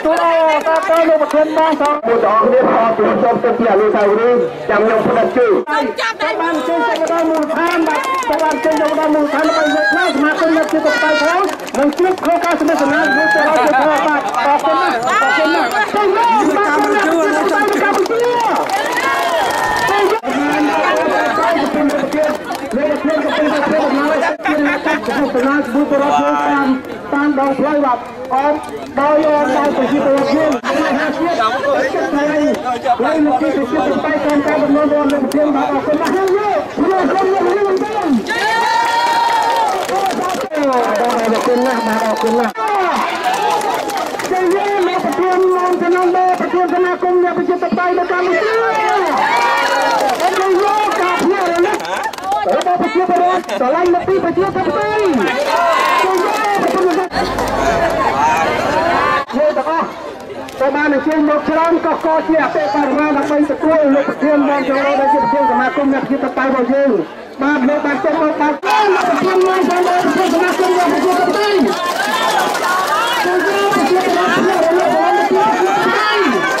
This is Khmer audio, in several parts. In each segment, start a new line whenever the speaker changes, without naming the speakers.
ទទួលអរសាទរលោកប្រធានបងសងមួយដងនេះផងទទួលសូមទៅទីអនុស្សាវរីយ៍ចាំខ្ញុំផ្ដិតជើងចាប់បានបានជើងទៅដល់មូលដ្ឋានបាទទៅបានជើងទៅដល់មូលដ្ឋានដើម្បីយកខ្លះសមាគមយកជាទៅទៅផងនិងជ្រាបក្នុងការសម្ដែងសម្ដែងរបស់ទៅដល់ទៅផងបាទអរគុណណាស់អរគុណណាស់ទៅលោកកម្មជឿនៅចំកម្ពុជាទៅយកបានទៅពីជាលោកប្រធានកំពុងធ្វើដំណើរទៅតាមតាមដងផ្លូវបាទ អមដោយអមដោយប្រជាពលរដ្ឋយើងហាក់ជាតិចិត្តថ្ងៃហើយលោកទីជាទៅតាមការបំណងរបស់លោកប្រធានបាទអរគុណណាស់ហើយលោកលោកខ្ញុំលោកខ្ញុំទៅអរគុណណាស់បាទអរគុណណាស់ជាយើងលោកប្រធានមកទៅនឹងប្រធានសមាគមអ្នកប្រជាធិបតេយ្យនៅកម្ពុជាអរគុណលោកការផ្ញើរលឹករបស់ប្រជាពលរដ្ឋឆ្លងមកពីប្រជាធិបតេយ្យជួយយកប្រពន្ធលោកយើងទាំងអស់ ទៅបានអញ្ជើញមកច្រើនក៏ក៏ជាអតិបរមាដើម្បីទទួលលោកប្រធានមកចូលដល់ជាប្រធានសមាគមអ្នកប្រជាធិបតេយ្យរបស់យើងបាទលោកបានចុះមកបាទលោកប្រធានមកចូលដល់ប្រធានសមាគមអ្នកប្រជាធិបតេយ្យជួយយកប្រជាពលរដ្ឋផ្ញើរលឹករបស់ប្រជាធិបតេយ្យ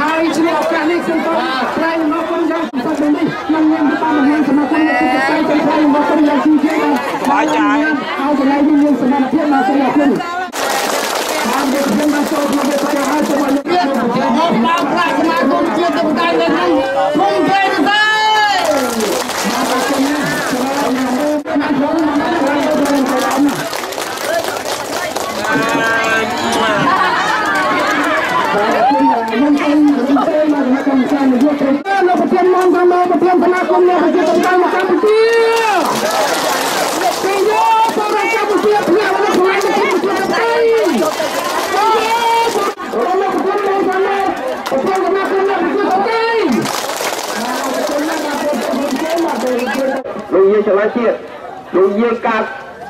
ហើយជាឱកាសនេះខ្ញុំសូមថ្លែងអំណរគុណយ៉ាងពិសេសនេះខ្ញុំមានតាមមហាសមាគមអ្នកសិក្សាទាំងថ្លែងអំណរគុណយ៉ាងជាជា បាទចា៎ហើយកន្លែងនេះមានសមត្ថភាពមកសូមអរគុណបានយកខ្ញុំមកចូលក្នុងវិទ្យាហើយសូមអរគុណមកតាមប្រាក់សមាគមជាទៅតែនៅក្នុងគុំព្រៃទៅតែបាទអរគុណណាស់សម្រាប់អ្នកខ្ញុំខ្ញុំ ខ្ញុំទៅខ្ញុំទៅមកមកកម្មការនយោបាយលោកប្រធានមន្ត្រីមកប្រធានសមាគមអ្នកប្រជាធិបតេយ្យមកកម្ពុជាពីយកបរិយាកម្ពុជាផ្នែករបស់ខ្មែរទៅប្រជាធិបតេយ្យលោកប្រធានមកតាមប្រធានសមាគមអ្នកប្រជាធិបតេយ្យលោក យាយឆ្លាតជាតិលោកយាយកាត់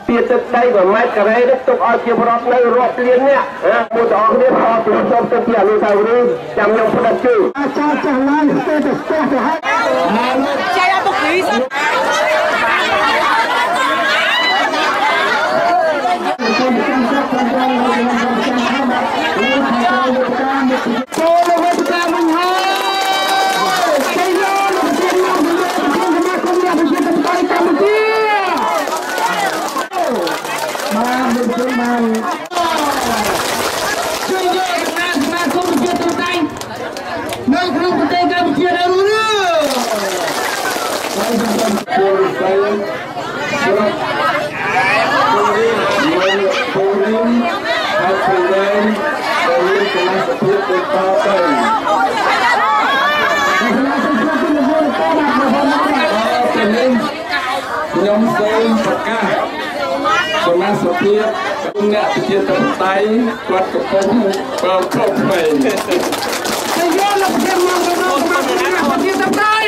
ពីទឹកដី1ម៉ែត្រការ៉េនេះទុកឲ្យជាប្រត់នៅរាប់លានអ្នកមួយទាំងអស់គ្នាខទូសូមទៅទីអនុស្សាវរីយ៍ចាំខ្ញុំផ្ដិតជឿអាចារ្យចាស់ឡើយស្ទើរតែស្ទះទៅហើយ
chạy ra một ký sao
ចូលទៅវេទិកាមិញហើយទៅយកលោកប្រធានមកប្រធានសមាគមអ្នកប្រជាធិបតេយ្យកម្ពុជាបានលោកប្រធានបាន ជួយយកគណៈសមាគមប្រជាធិបតេយ្យនៅក្នុងប្រទេសកម្ពុជាដែរនោះហើយខ្ញុំចូលទៅចូលពូរីនហើយពូរីនដែលមានសមត្ថភាពទៅតទៅខ្ញុំសូមប្រកាសសមាជិក អ្នកជាតដៃគាត់កំពុងបើកគ្រប់ផ្នែក